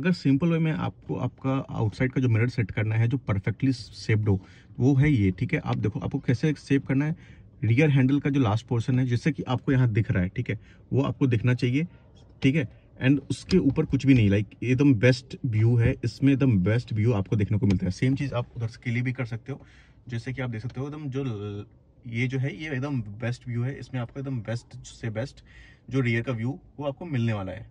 अगर simple way में आपको आपका आउटसाइड का जो मिरर सेट करना है, जो परफेक्टली सेप्ड हो, वो है ये, ठीक है? आप देखो, आपको कैसे सेव करना है? रियर हैंडल का जो लास्ट पोर्शन है, जिससे कि आपको यहाँ दिख रहा है, ठीक है? वो आपको दिखना चाहिए, ठीक है? एंड उसके ऊपर कुछ भी नहीं लाइक एकदम बेस्ट व्यू है, इसमें एकदम बेस्ट व्यू आपको देखने को मिलता है। सेम चीज़ आप उधर के लिए भी कर सकते हो, जैसे कि आप देख सकते हो, एकदम जो ये जो है, ये एकदम बेस्ट व्यू है, इसमें आपको एकदम बेस्ट से बेस्ट जो रियर का व्यू, वो आपको मिलने वाला है।